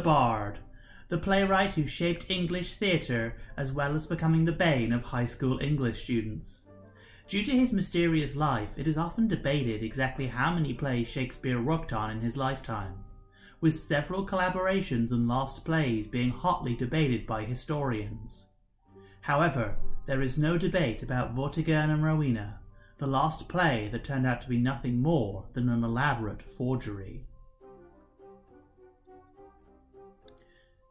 The Bard, the playwright who shaped English theatre as well as becoming the bane of high school English students. Due to his mysterious life, it is often debated exactly how many plays Shakespeare worked on in his lifetime, with several collaborations and lost plays being hotly debated by historians. However, there is no debate about Vortigern and Rowena, the last play that turned out to be nothing more than an elaborate forgery.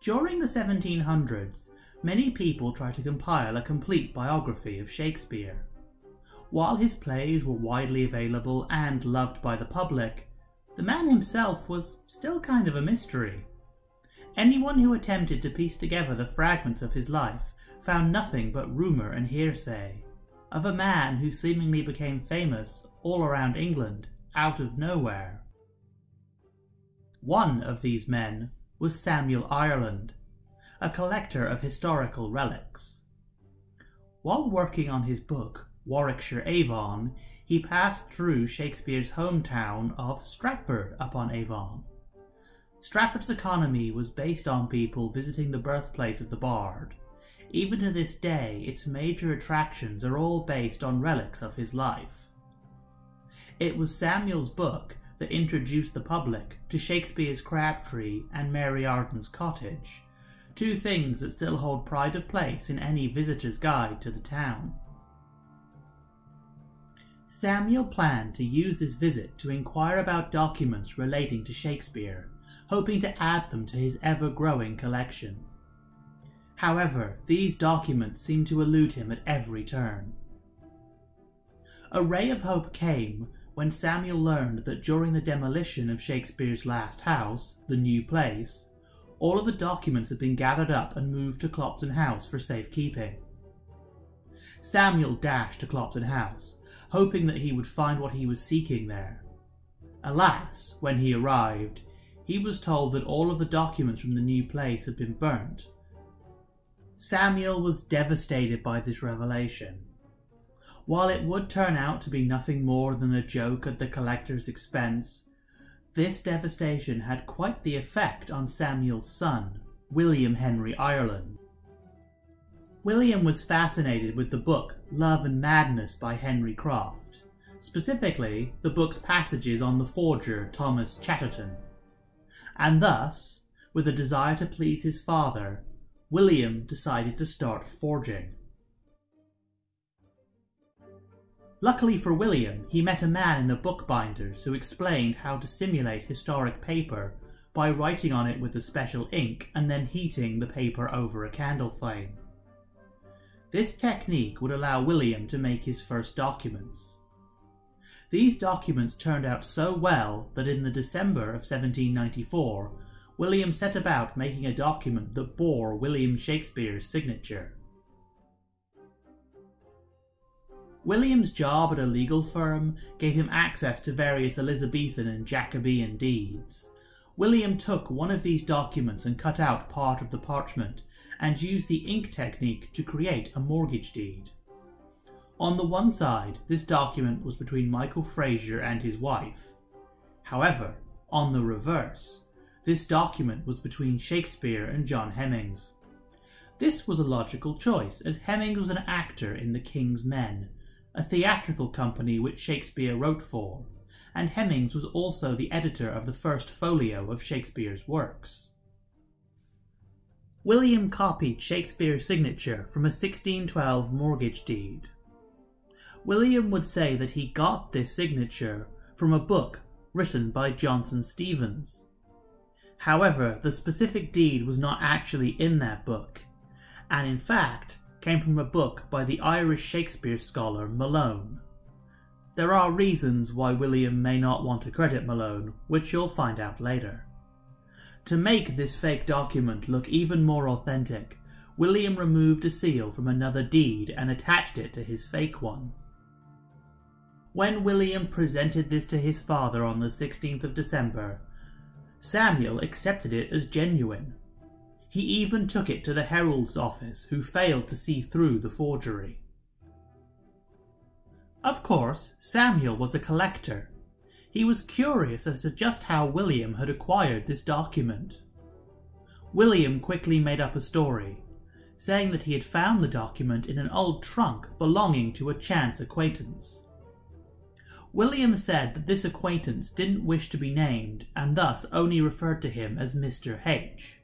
During the 1700s, many people tried to compile a complete biography of Shakespeare. While his plays were widely available and loved by the public, the man himself was still kind of a mystery. Anyone who attempted to piece together the fragments of his life found nothing but rumour and hearsay of a man who seemingly became famous all around England out of nowhere. One of these men was Samuel Ireland, a collector of historical relics. While working on his book, Warwickshire Avon, he passed through Shakespeare's hometown of Stratford upon Avon. Stratford's economy was based on people visiting the birthplace of the bard. Even to this day, its major attractions are all based on relics of his life. It was Samuel's book that introduced the public to Shakespeare's Crabtree and Mary Arden's cottage, two things that still hold pride of place in any visitor's guide to the town. Samuel planned to use this visit to inquire about documents relating to Shakespeare, hoping to add them to his ever-growing collection. However, these documents seemed to elude him at every turn. A ray of hope came when Samuel learned that during the demolition of Shakespeare's last house, the new place, all of the documents had been gathered up and moved to Clopton House for safekeeping. Samuel dashed to Clopton House, hoping that he would find what he was seeking there. Alas, when he arrived, he was told that all of the documents from the new place had been burnt. Samuel was devastated by this revelation while it would turn out to be nothing more than a joke at the collector's expense, this devastation had quite the effect on Samuel's son, William Henry Ireland. William was fascinated with the book Love and Madness by Henry Croft, specifically the book's passages on the forger Thomas Chatterton. And thus, with a desire to please his father, William decided to start forging. Luckily for William, he met a man in a bookbinder's who explained how to simulate historic paper by writing on it with a special ink and then heating the paper over a candle flame. This technique would allow William to make his first documents. These documents turned out so well that in the December of 1794, William set about making a document that bore William Shakespeare's signature. William's job at a legal firm gave him access to various Elizabethan and Jacobean deeds. William took one of these documents and cut out part of the parchment and used the ink technique to create a mortgage deed. On the one side, this document was between Michael Fraser and his wife. However, on the reverse, this document was between Shakespeare and John Hemmings. This was a logical choice, as Hemmings was an actor in The King's Men, a theatrical company which Shakespeare wrote for, and Hemmings was also the editor of the first folio of Shakespeare's works. William copied Shakespeare's signature from a 1612 mortgage deed. William would say that he got this signature from a book written by Johnson Stevens. However, the specific deed was not actually in that book, and in fact, came from a book by the Irish Shakespeare scholar Malone. There are reasons why William may not want to credit Malone, which you'll find out later. To make this fake document look even more authentic, William removed a seal from another deed and attached it to his fake one. When William presented this to his father on the 16th of December, Samuel accepted it as genuine he even took it to the herald's office, who failed to see through the forgery. Of course, Samuel was a collector. he was curious as to just how William had acquired this document. William quickly made up a story, saying that he had found the document in an old trunk belonging to a chance acquaintance. William said that this acquaintance didn't wish to be named and thus only referred to him as Mr. H.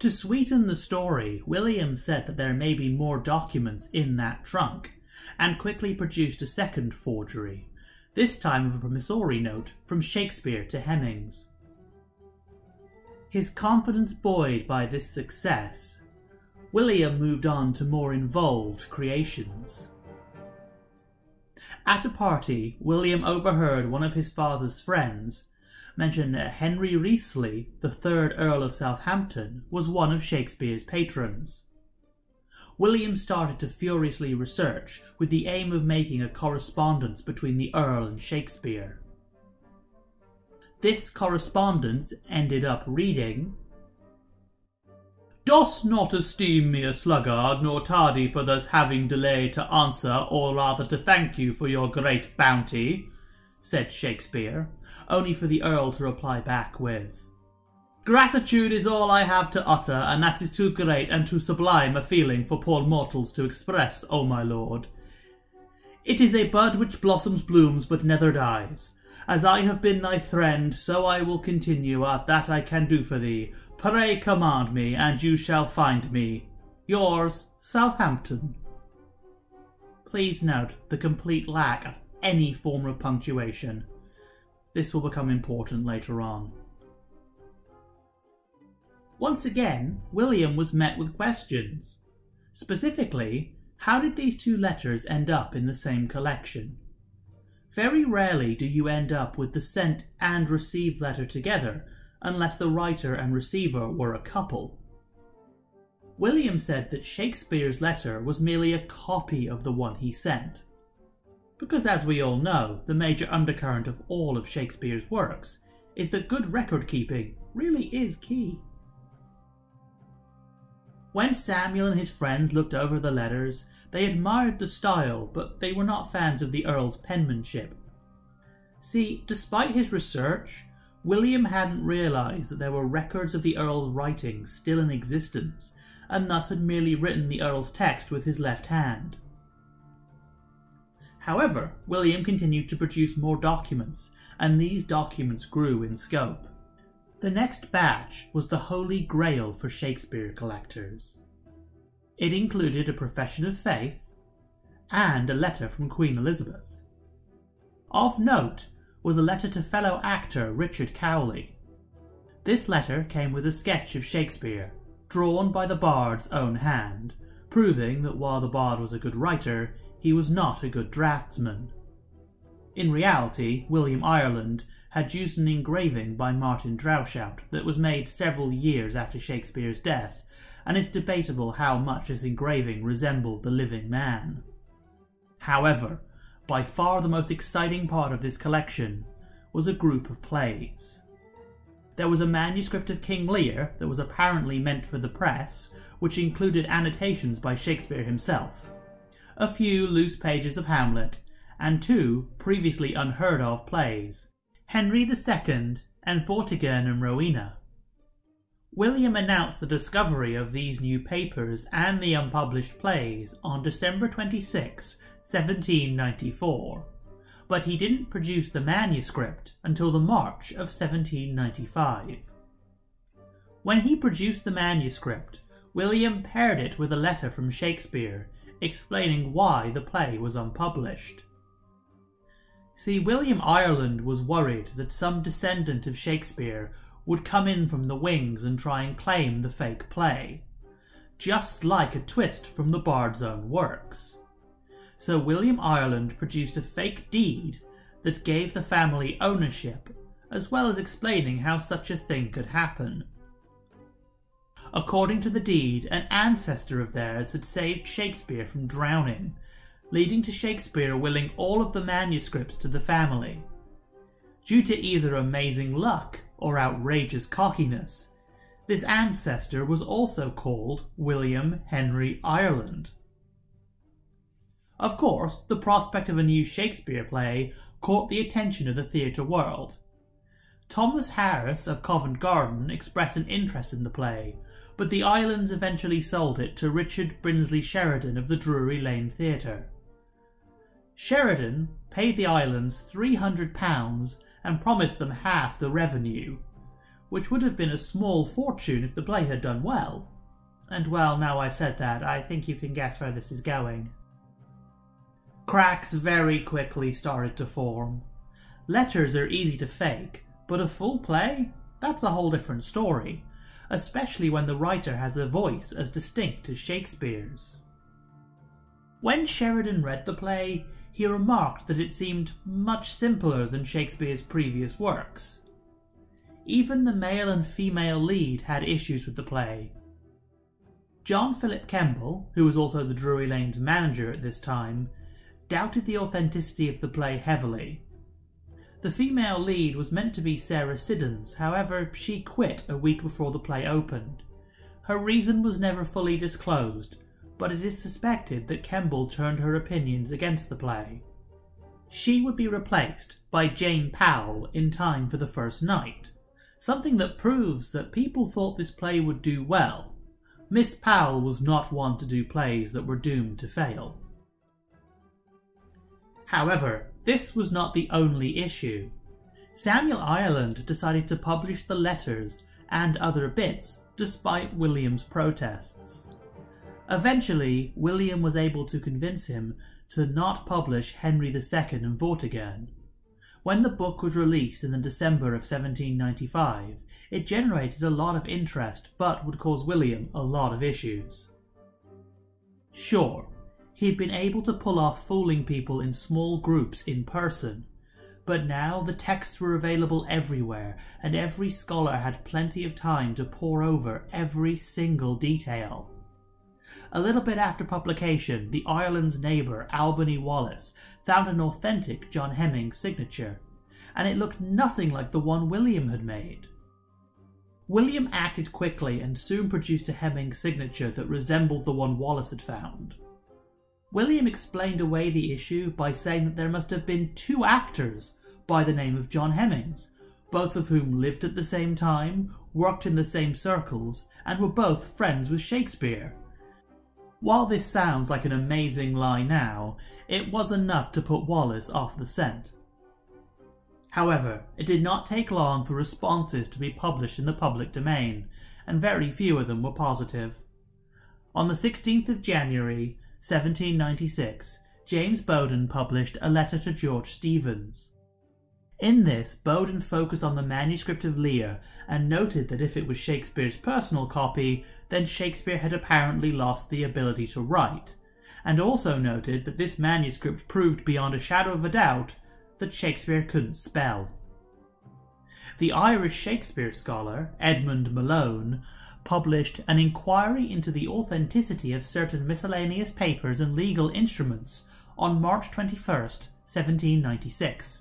To sweeten the story, William said that there may be more documents in that trunk, and quickly produced a second forgery, this time of a promissory note from Shakespeare to Hemings. His confidence buoyed by this success, William moved on to more involved creations. At a party, William overheard one of his father's friends mention that Henry Wriothesley, the third Earl of Southampton, was one of Shakespeare's patrons. William started to furiously research with the aim of making a correspondence between the Earl and Shakespeare. This correspondence ended up reading Dost not esteem me a sluggard, nor tardy for thus having delay to answer, or rather to thank you for your great bounty, said Shakespeare, only for the Earl to reply back with Gratitude is all I have to utter, and that is too great and too sublime a feeling for poor mortals to express, O my lord. It is a bud which blossoms, blooms, but never dies. As I have been thy friend, so I will continue at that I can do for thee. Pray command me, and you shall find me. Yours, Southampton. Please note the complete lack of any form of punctuation. This will become important later on. Once again, William was met with questions. Specifically, how did these two letters end up in the same collection? Very rarely do you end up with the sent and received letter together, unless the writer and receiver were a couple. William said that Shakespeare's letter was merely a copy of the one he sent. Because, as we all know, the major undercurrent of all of Shakespeare's works is that good record keeping really is key. When Samuel and his friends looked over the letters, they admired the style, but they were not fans of the Earl's penmanship. See, despite his research, William hadn't realised that there were records of the Earl's writings still in existence, and thus had merely written the Earl's text with his left hand. However, William continued to produce more documents, and these documents grew in scope. The next batch was the holy grail for Shakespeare collectors. It included a profession of faith and a letter from Queen Elizabeth. Of note was a letter to fellow actor Richard Cowley. This letter came with a sketch of Shakespeare, drawn by the bard's own hand, proving that while the bard was a good writer, he was not a good draftsman. In reality, William Ireland had used an engraving by Martin Droeshout that was made several years after Shakespeare's death, and it's debatable how much this engraving resembled the living man. However, by far the most exciting part of this collection was a group of plays. There was a manuscript of King Lear that was apparently meant for the press, which included annotations by Shakespeare himself, a few loose pages of Hamlet, and two previously unheard of plays Henry II, and Vortigern and Rowena. William announced the discovery of these new papers and the unpublished plays on December 26, 1794, but he didn't produce the manuscript until the March of 1795. When he produced the manuscript, William paired it with a letter from Shakespeare explaining why the play was unpublished. See, William Ireland was worried that some descendant of Shakespeare would come in from the wings and try and claim the fake play, just like a twist from the Bard's own works. So William Ireland produced a fake deed that gave the family ownership, as well as explaining how such a thing could happen. According to the deed, an ancestor of theirs had saved Shakespeare from drowning leading to Shakespeare willing all of the manuscripts to the family. Due to either amazing luck or outrageous cockiness, this ancestor was also called William Henry Ireland. Of course, the prospect of a new Shakespeare play caught the attention of the theatre world. Thomas Harris of Covent Garden expressed an interest in the play, but the Irelands eventually sold it to Richard Brinsley Sheridan of the Drury Lane Theatre. Sheridan paid the Irelands £300 and promised them half the revenue, which would have been a small fortune if the play had done well. And well, now I've said that, I think you can guess where this is going. Cracks very quickly started to form. Letters are easy to fake, but a full play? That's a whole different story, especially when the writer has a voice as distinct as Shakespeare's. When Sheridan read the play, he remarked that it seemed much simpler than Shakespeare's previous works. Even the male and female lead had issues with the play. John Philip Kemble, who was also the Drury Lane's manager at this time, doubted the authenticity of the play heavily. The female lead was meant to be Sarah Siddons, however, she quit a week before the play opened. Her reason was never fully disclosed, but it is suspected that Kemble turned her opinions against the play. She would be replaced by Jane Powell in time for the first night something that proves that people thought this play would do well. Miss Powell was not one to do plays that were doomed to fail. However, this was not the only issue. Samuel Ireland decided to publish the letters and other bits despite William's protests. Eventually, William was able to convince him to not publish Henry II and Vortigern, when the book was released in the December of 1795, it generated a lot of interest but would cause William a lot of issues. Sure, he'd been able to pull off fooling people in small groups in person, but now the texts were available everywhere and every scholar had plenty of time to pore over every single detail. A little bit after publication, the Ireland's neighbour, Albany Wallace, found an authentic John Hemming signature, and it looked nothing like the one William had made. William acted quickly and soon produced a Hemming signature that resembled the one Wallace had found. William explained away the issue by saying that there must have been two actors by the name of John Hemmings, both of whom lived at the same time, worked in the same circles, and were both friends with Shakespeare. While this sounds like an amazing lie now, it was enough to put Wallace off the scent. However, it did not take long for responses to be published in the public domain, and very few of them were positive. On the 16th of January, 1796, James Bowden published a letter to George Steevens. In this, Bowden focused on the manuscript of Lear and noted that if it was Shakespeare's personal copy, then Shakespeare had apparently lost the ability to write, and also noted that this manuscript proved beyond a shadow of a doubt that Shakespeare couldn't spell. The Irish Shakespeare scholar, Edmund Malone, published an inquiry into the authenticity of certain miscellaneous papers and legal instruments on March 21, 1796.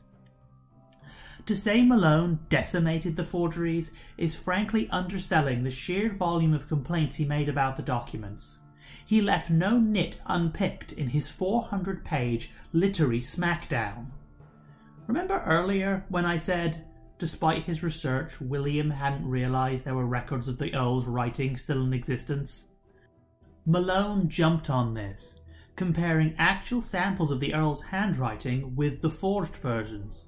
To say Malone decimated the forgeries is frankly underselling the sheer volume of complaints he made about the documents. He left no nit unpicked in his 400 page literary smackdown. Remember earlier when I said, despite his research, William hadn't realised there were records of the Earl's writing still in existence? Malone jumped on this, comparing actual samples of the Earl's handwriting with the forged versions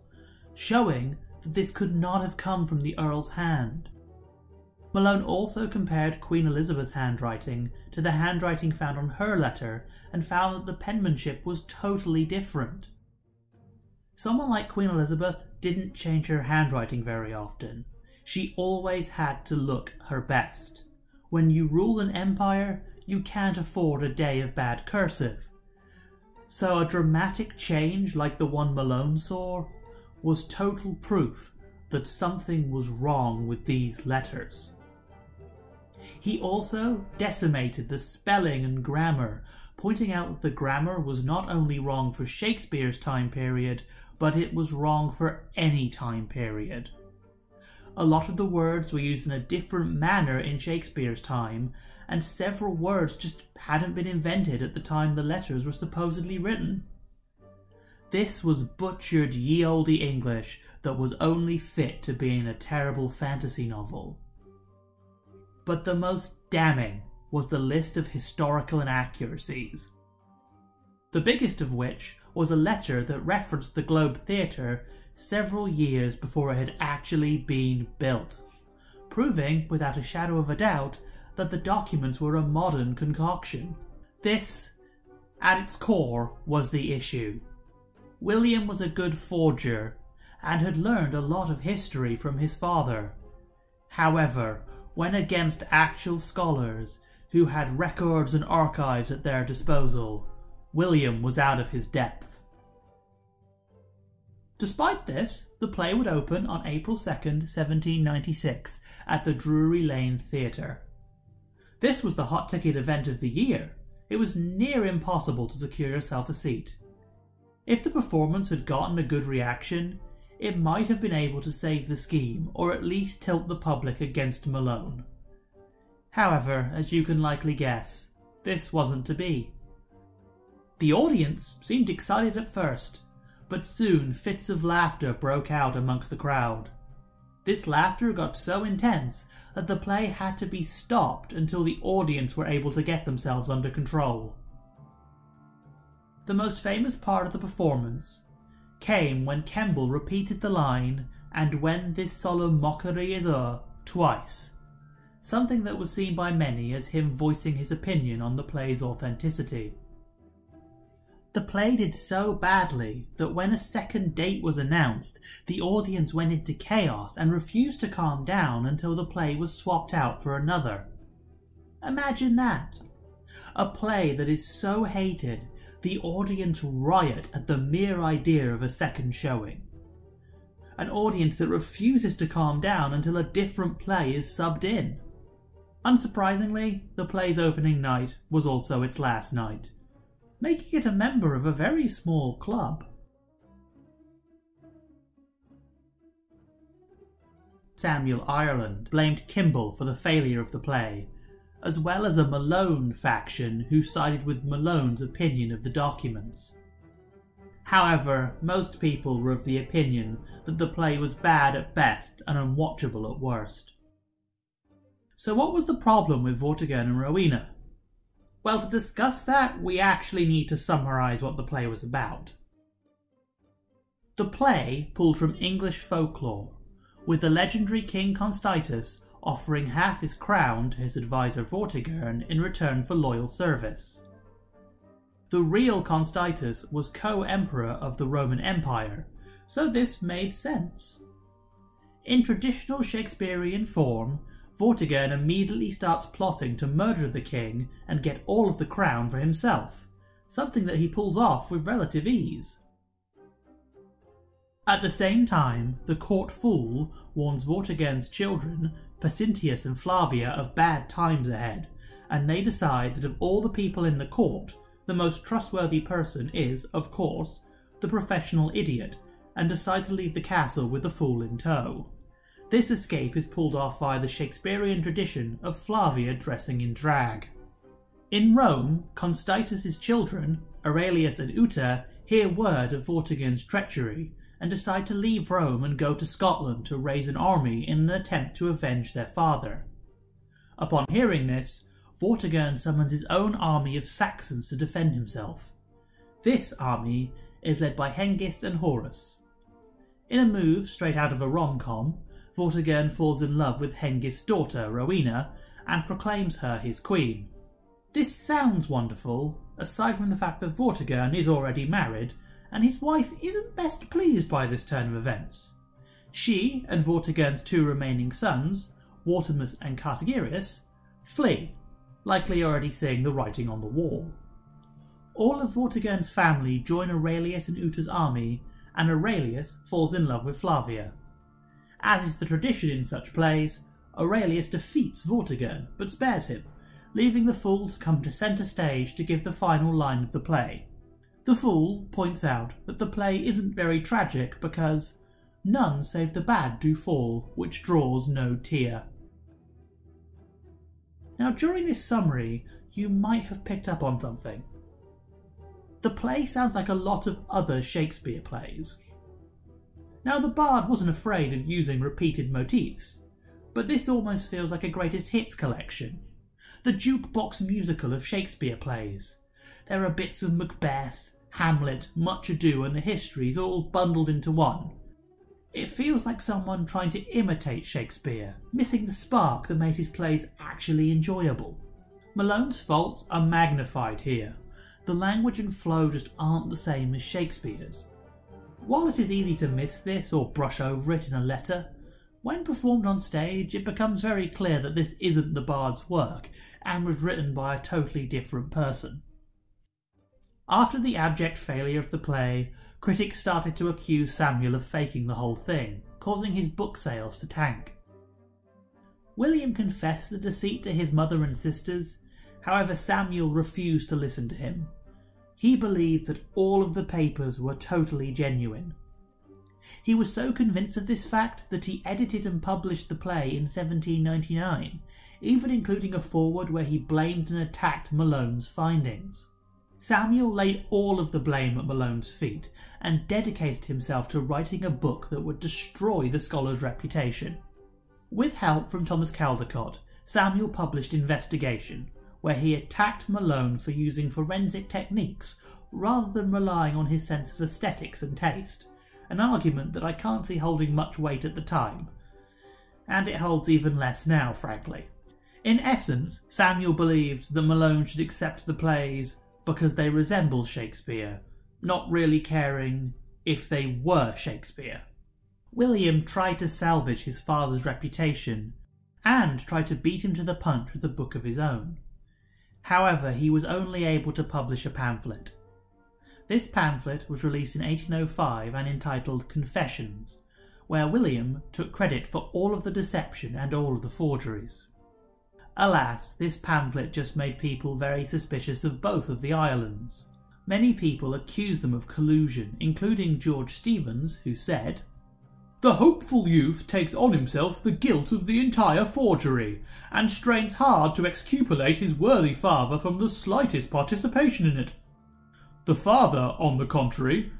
showing that this could not have come from the Earl's hand. Malone also compared Queen Elizabeth's handwriting to the handwriting found on her letter and found that the penmanship was totally different. Someone like Queen Elizabeth didn't change her handwriting very often. She always had to look her best. When you rule an empire, you can't afford a day of bad cursive. So a dramatic change like the one Malone saw was total proof that something was wrong with these letters. He also decimated the spelling and grammar, pointing out that the grammar was not only wrong for Shakespeare's time period, but it was wrong for any time period. a lot of the words were used in a different manner in Shakespeare's time, and several words just hadn't been invented at the time the letters were supposedly written. This was butchered ye olde English that was only fit to be in a terrible fantasy novel. But the most damning was the list of historical inaccuracies. The biggest of which was a letter that referenced the Globe Theatre several years before it had actually been built, proving, without a shadow of a doubt, that the documents were a modern concoction. This, at its core, was the issue. William was a good forger and had learned a lot of history from his father. However, when against actual scholars who had records and archives at their disposal, William was out of his depth. Despite this, the play would open on April 2nd, 1796, at the Drury Lane Theatre. This was the hot ticket event of the year. It was near impossible to secure yourself a seat. If the performance had gotten a good reaction, it might have been able to save the scheme, or at least tilt the public against Malone. However, as you can likely guess, this wasn't to be. The audience seemed excited at first, but soon fits of laughter broke out amongst the crowd. This laughter got so intense that the play had to be stopped until the audience were able to get themselves under control. The most famous part of the performance came when Kemble repeated the line, and when this solemn mockery is o'er, twice, something that was seen by many as him voicing his opinion on the play's authenticity. The play did so badly that when a second date was announced, the audience went into chaos and refused to calm down until the play was swapped out for another. Imagine that! A play that is so hated, the audience riot at the mere idea of a second showing. An audience that refuses to calm down until a different play is subbed in. Unsurprisingly, the play's opening night was also its last night making it a member of a very small club. Samuel Ireland blamed Kemble for the failure of the play, as well as a Malone faction who sided with Malone's opinion of the documents. However, most people were of the opinion that the play was bad at best and unwatchable at worst. So what was the problem with Vortigern and Rowena? Well, to discuss that, we actually need to summarise what the play was about. The play pulled from English folklore, with the legendary King Constantius offering half his crown to his advisor Vortigern in return for loyal service. The real Constantius was co-emperor of the Roman Empire, so this made sense. In traditional Shakespearean form, Vortigern immediately starts plotting to murder the king and get all of the crown for himself, something that he pulls off with relative ease. At the same time, the court fool warns Vortigern's children, Pascentius and Flavia, of bad times ahead, and they decide that of all the people in the court, the most trustworthy person is, of course, the professional idiot, and decide to leave the castle with the fool in tow. This escape is pulled off via the Shakespearean tradition of Flavia dressing in drag. In Rome, Constantius's children, Aurelius and Uther, hear word of Vortigern's treachery and decide to leave Rome and go to Scotland to raise an army in an attempt to avenge their father. Upon hearing this, Vortigern summons his own army of Saxons to defend himself. This army is led by Hengist and Horus. In a move straight out of a rom-com, Vortigern falls in love with Hengist's daughter, Rowena, and proclaims her his queen. This sounds wonderful, aside from the fact that Vortigern is already married, and his wife isn't best pleased by this turn of events. She and Vortigern's two remaining sons, Wartimus and Cartagirius, flee, likely already seeing the writing on the wall. All of Vortigern's family join Aurelius and Uther's army, and Aurelius falls in love with Flavia. As is the tradition in such plays, Aurelius defeats Vortigern, but spares him, leaving the Fool to come to centre stage to give the final line of the play. The Fool points out that the play isn't very tragic because, none save the bad do fall, which draws no tear. Now, during this summary, you might have picked up on something. The play sounds like a lot of other Shakespeare plays. Now, the bard wasn't afraid of using repeated motifs, but this almost feels like a greatest hits collection. The jukebox musical of Shakespeare plays. There are bits of Macbeth, Hamlet, Much Ado, and the histories all bundled into one. It feels like someone trying to imitate Shakespeare, missing the spark that made his plays actually enjoyable. Malone's faults are magnified here. The language and flow just aren't the same as Shakespeare's. While it is easy to miss this or brush over it in a letter, when performed on stage it becomes very clear that this isn't the bard's work and was written by a totally different person. After the abject failure of the play, critics started to accuse Samuel of faking the whole thing, causing his book sales to tank. William confessed the deceit to his mother and sisters, however, Samuel refused to listen to him. He believed that all of the papers were totally genuine. He was so convinced of this fact that he edited and published the play in 1799, even including a foreword where he blamed and attacked Malone's findings. Samuel laid all of the blame at Malone's feet and dedicated himself to writing a book that would destroy the scholar's reputation. With help from Thomas Caldecott, Samuel published Investigation, where he attacked Malone for using forensic techniques rather than relying on his sense of aesthetics and taste, an argument that I can't see holding much weight at the time. And it holds even less now, frankly. In essence, Samuel believed that Malone should accept the plays because they resemble Shakespeare, not really caring if they were Shakespeare. William tried to salvage his father's reputation and tried to beat him to the punch with a book of his own. However, he was only able to publish a pamphlet. This pamphlet was released in 1805 and entitled Confessions, where William took credit for all of the deception and all of the forgeries. Alas, this pamphlet just made people very suspicious of both of the Irelands. Many people accused them of collusion, including George Steevens, who said, The hopeful youth takes on himself the guilt of the entire forgery, and strains hard to exculpate his worthy father from the slightest participation in it. The father, on the contrary,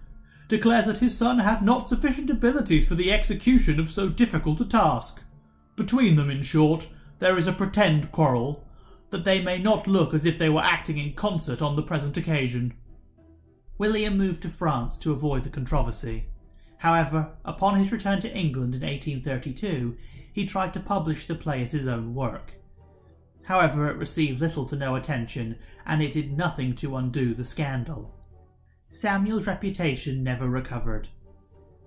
declares that his son had not sufficient abilities for the execution of so difficult a task. Between them, in short, there is a pretend quarrel, that they may not look as if they were acting in concert on the present occasion. William moved to France to avoid the controversy. However, upon his return to England in 1832, he tried to publish the play as his own work. However, it received little to no attention, and it did nothing to undo the scandal. Samuel's reputation never recovered.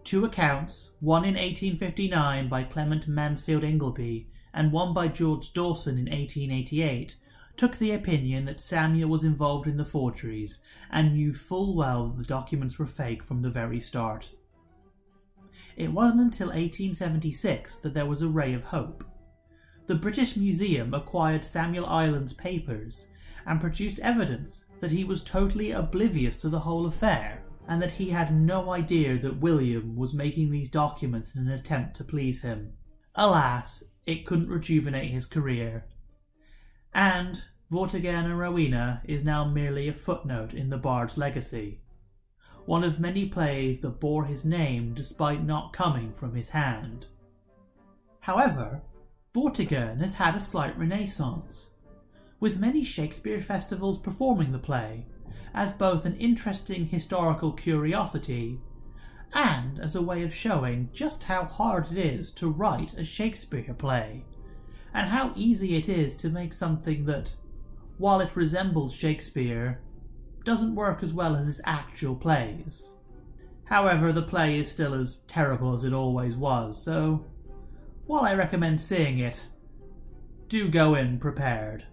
Two accounts, one in 1859 by Clement Mansfield Ingleby and one by George Dawson in 1888, took the opinion that Samuel was involved in the forgeries and knew full well the documents were fake from the very start. It wasn't until 1876 that there was a ray of hope. The British Museum acquired Samuel Ireland's papers and produced evidence that he was totally oblivious to the whole affair and that he had no idea that William was making these documents in an attempt to please him. Alas, it couldn't rejuvenate his career. And Vortigern and Rowena is now merely a footnote in the Bard's legacy, one of many plays that bore his name despite not coming from his hand. However, Vortigern has had a slight renaissance, with many Shakespeare festivals performing the play as both an interesting historical curiosity and as a way of showing just how hard it is to write a Shakespeare play, and how easy it is to make something that, while it resembles Shakespeare, doesn't work as well as his actual plays. However, the play is still as terrible as it always was, so while I recommend seeing it, do go in prepared.